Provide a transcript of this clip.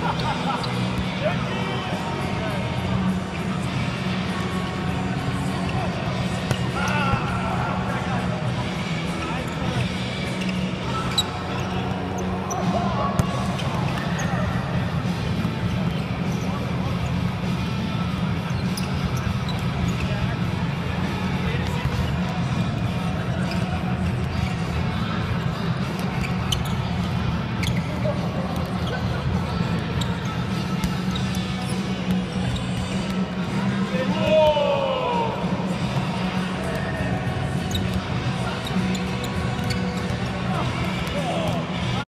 ハハハハ!